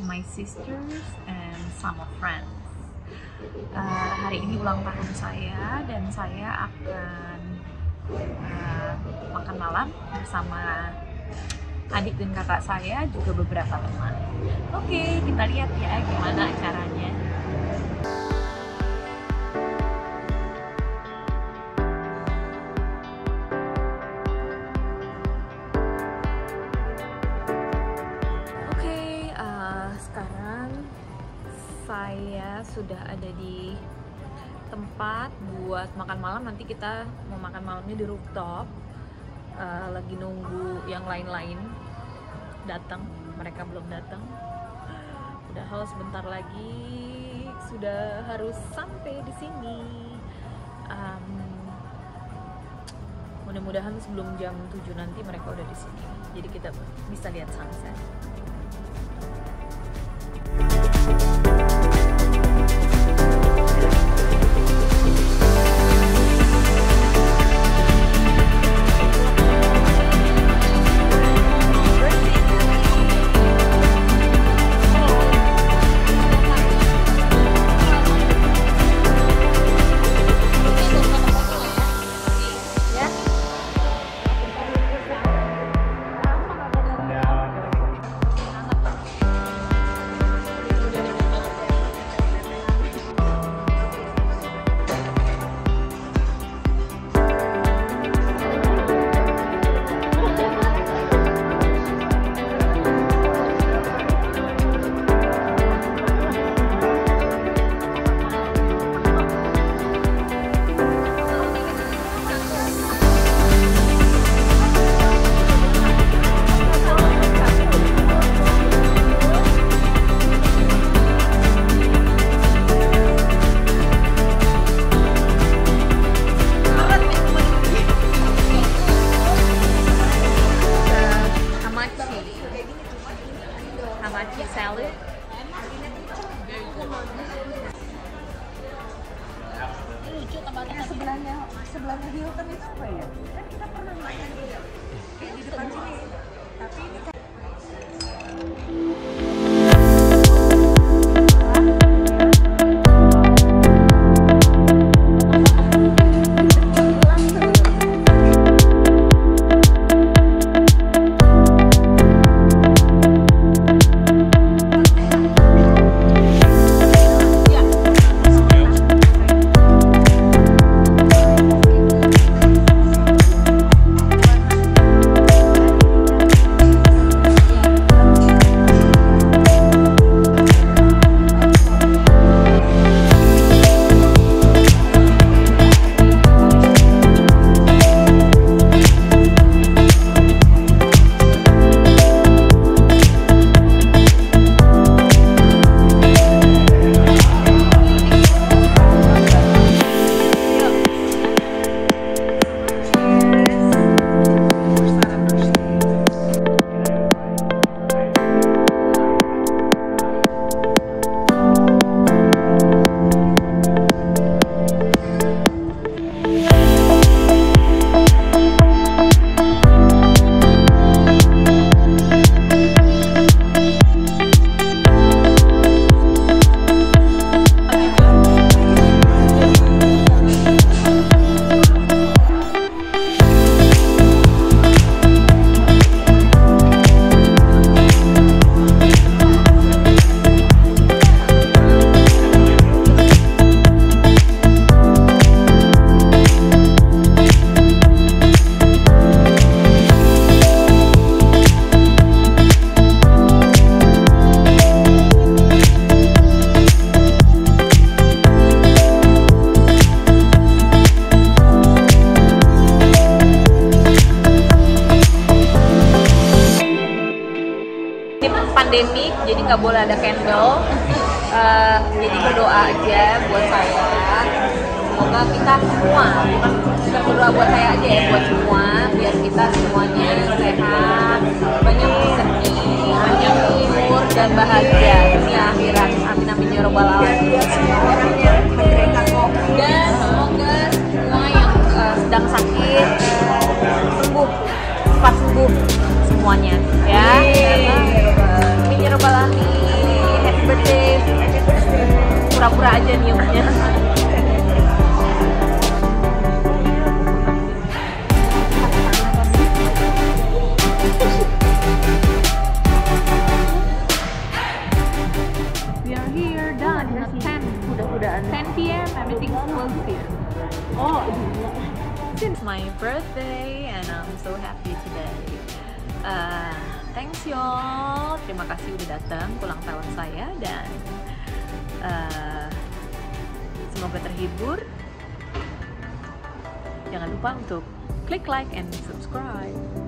my sisters and some of friends. Uh, hari ini ulang tahun saya dan saya akan uh, makan malam bersama adik dan kakak saya juga beberapa teman. Oke, kita lihat ya gimana acaranya. Sudah ada di tempat buat makan malam. Nanti kita mau makan malamnya di rooftop. Uh, lagi nunggu yang lain-lain datang. Mereka belum datang. Udah hal sebentar lagi sudah harus sampai di sini. Um, mudah-mudahan sebelum jam 7 nanti mereka udah di sini. Jadi kita bisa lihat sunset. Hamachi salad. Sebelahnya sebelahnya Hilton itu apa ya? Kan kita pernah makan. di ini pandemik jadi nggak boleh ada candle. Eh, jadi berdoa aja buat saya. Semoga kita semua bukan bukan berdoa buat saya aja ya buat semua biar kita semuanya sehat banyak rezeki panjang umur dan bahagia aja niumnya oh, iya. since my birthday and I'm so happy today. Uh, thanks y'all. Terima kasih udah datang pulang tahun saya dan uh, semoga terhibur. Jangan lupa untuk klik like and subscribe.